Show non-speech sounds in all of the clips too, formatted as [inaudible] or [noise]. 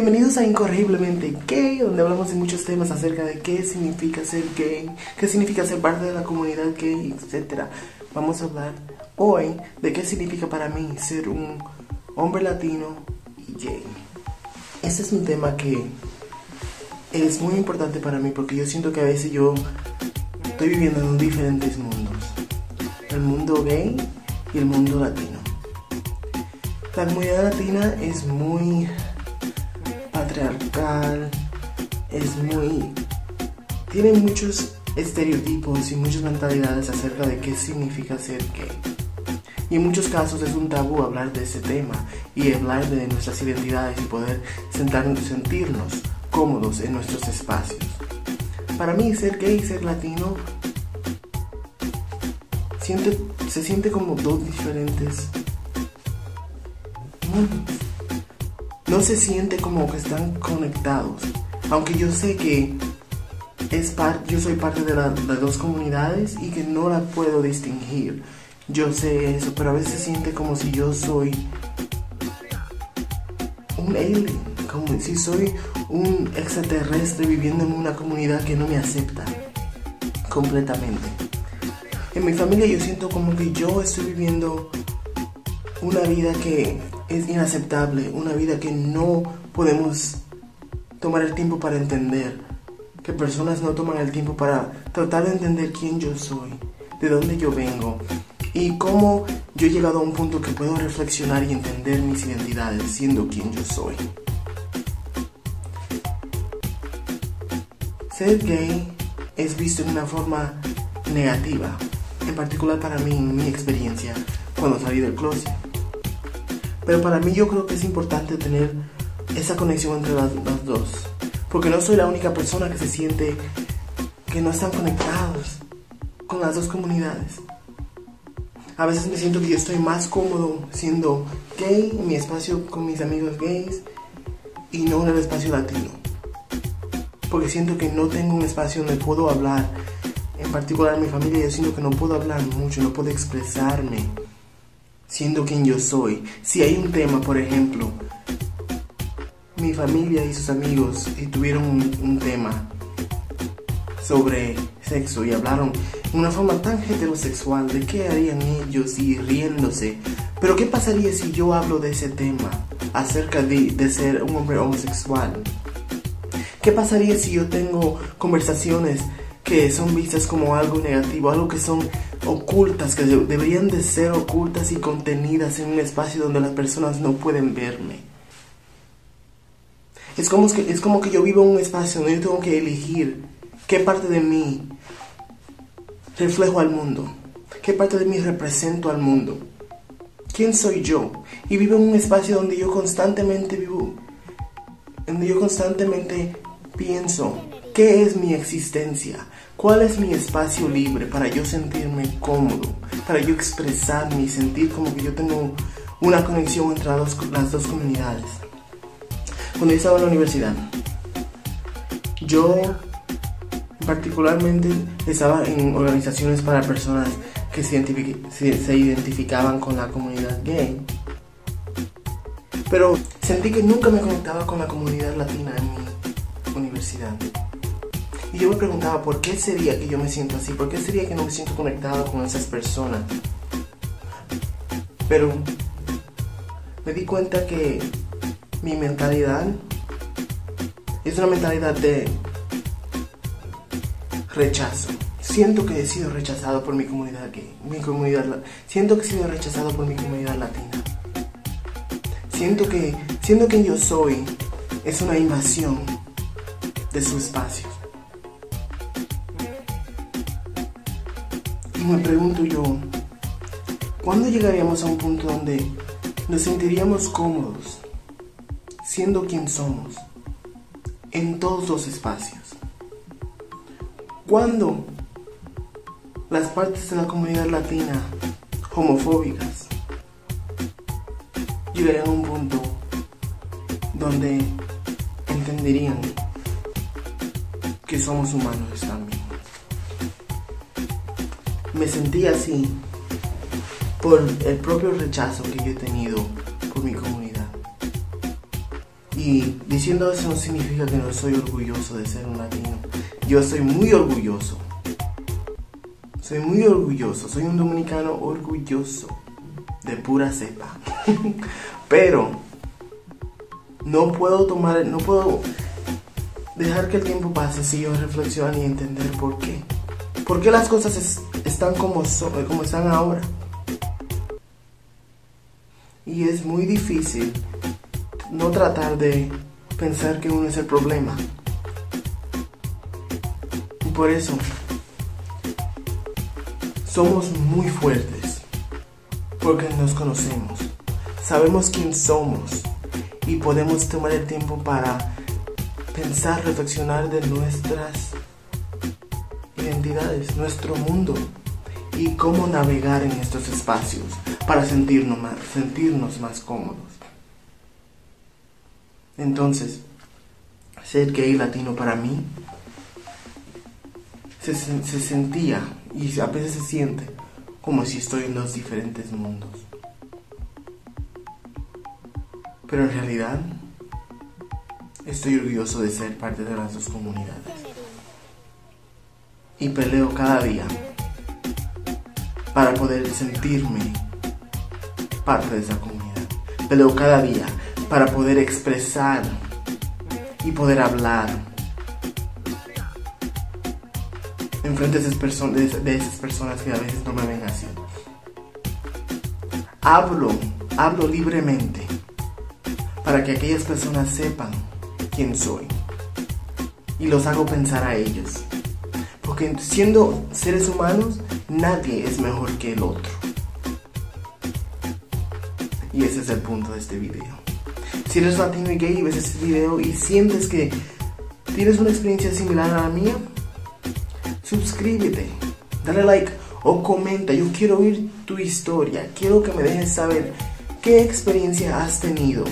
Bienvenidos a Incorrigiblemente Gay, donde hablamos de muchos temas acerca de qué significa ser gay, qué significa ser parte de la comunidad gay, etc. Vamos a hablar hoy de qué significa para mí ser un hombre latino y gay. Este es un tema que es muy importante para mí porque yo siento que a veces yo estoy viviendo en diferentes mundos. El mundo gay y el mundo latino. La comunidad latina es muy patriarcal, es muy... tiene muchos estereotipos y muchas mentalidades acerca de qué significa ser gay. Y en muchos casos es un tabú hablar de ese tema y hablar de nuestras identidades y poder sentarnos, sentirnos cómodos en nuestros espacios. Para mí ser gay y ser latino siente, se siente como dos diferentes no se siente como que están conectados. Aunque yo sé que es yo soy parte de, las dos comunidades y que no la puedo distinguir. Yo sé eso, pero a veces se siente como si yo soy un alien, como si soy un extraterrestre viviendo en una comunidad que no me acepta completamente. En mi familia yo siento como que yo estoy viviendo una vida que es inaceptable, una vida que no podemos tomar el tiempo para entender, que personas no toman el tiempo para tratar de entender quién yo soy, de dónde yo vengo y cómo yo he llegado a un punto que puedo reflexionar y entender mis identidades siendo quien yo soy. Ser gay es visto en una forma negativa, en particular para mí, en mi experiencia, cuando salí del closet. Pero para mí yo creo que es importante tener esa conexión entre las, dos. Porque no soy la única persona que se siente que no están conectados con las dos comunidades. A veces me siento que yo estoy más cómodo siendo gay en mi espacio con mis amigos gays y no en el espacio latino. Porque siento que no tengo un espacio donde puedo hablar. En particular mi familia yo siento que no puedo hablar mucho, no puedo expresarme siendo quien yo soy. Si hay un tema, por ejemplo, mi familia y sus amigos tuvieron un, tema sobre sexo y hablaron de una forma tan heterosexual de qué harían ellos y riéndose. Pero ¿qué pasaría si yo hablo de ese tema acerca de, de ser un hombre homosexual? ¿Qué pasaría si yo tengo conversaciones que son vistas como algo negativo, algo que son ocultas, que deberían de ser ocultas y contenidas en un espacio donde las personas no pueden verme. Es como es como que yo vivo en un espacio donde yo tengo que elegir qué parte de mí reflejo al mundo, qué parte de mí represento al mundo, quién soy yo. Y vivo en un espacio donde yo constantemente vivo, donde yo constantemente pienso, ¿qué es mi existencia? ¿Cuál es mi espacio libre para yo sentirme cómodo? Para yo expresarme y sentir como que yo tengo una conexión entre las dos, comunidades. Cuando yo estaba en la universidad, yo particularmente estaba en organizaciones para personas que se, se, identificaban con la comunidad gay. Pero sentí que nunca me conectaba con la comunidad latina en mi universidad. Yo me preguntaba, ¿por qué sería que yo me siento así? ¿Por qué sería que no me siento conectado con esas personas? Pero me di cuenta que mi mentalidad es una mentalidad de rechazo. Siento que he sido rechazado por mi comunidad gay, mi comunidad, siento que he sido rechazado por mi comunidad latina. Siento que siendo quien yo soy es una invasión de su espacio. Me pregunto yo, ¿cuándo llegaríamos a un punto donde nos sentiríamos cómodos siendo quien somos en todos los espacios? ¿Cuándo las partes de la comunidad latina homofóbicas llegarían a un punto donde entenderían que somos humanos también? Me sentí así por el propio rechazo que yo he tenido por mi comunidad. Y diciendo eso no significa que no soy orgulloso de ser un latino. Yo soy muy orgulloso. Soy muy orgulloso. Soy un dominicano orgulloso. De pura cepa. [laughs] Pero no puedo tomar, no puedo dejar que el tiempo pase si yo reflexiono y entender por qué. ¿Por qué las cosas están como, como están ahora? Y es muy difícil no tratar de pensar que uno es el problema. Y por eso somos muy fuertes, porque nos conocemos, sabemos quién somos y podemos tomar el tiempo para pensar, reflexionar de nuestras identidades, nuestro mundo y cómo navegar en estos espacios para sentirnos más, sentirnos más cómodos. Entonces, ser gay latino para mí se, se sentía y a veces se siente como si estoy en dos diferentes mundos. Pero en realidad estoy orgulloso de ser parte de las dos comunidades. Y peleo cada día para poder sentirme parte de esa comunidad. Peleo cada día para poder expresar y poder hablar en frente de esas, de esas personas que a veces no me ven así. Hablo, hablo libremente para que aquellas personas sepan quién soy y los hago pensar a ellos. Porque siendo seres humanos, nadie es mejor que el otro. Y ese es el punto de este video. Si eres latino y gay y ves este video y sientes que tienes una experiencia similar a la mía, suscríbete, dale like o comenta. Yo quiero oír tu historia. Quiero que me dejes saber qué experiencia has tenido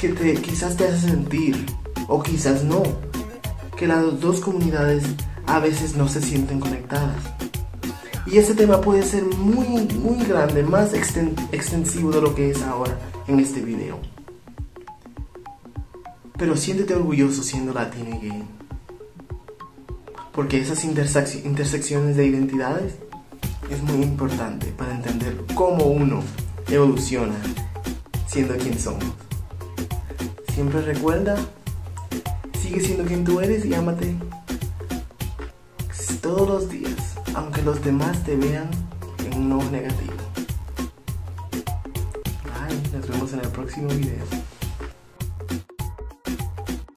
que te, quizás te hace sentir, o quizás no, que las dos comunidades a veces no se sienten conectadas. Y ese tema puede ser muy, muy grande, más extensivo de lo que es ahora en este video. Pero siéntete orgulloso siendo latino y gay. Porque esas intersecciones de identidades es muy importante para entender cómo uno evoluciona siendo quien somos. Siempre recuerda, sigue siendo quien tú eres y ámate todos los días, aunque los demás te vean en un modo negativo. Bye, nos vemos en el próximo video.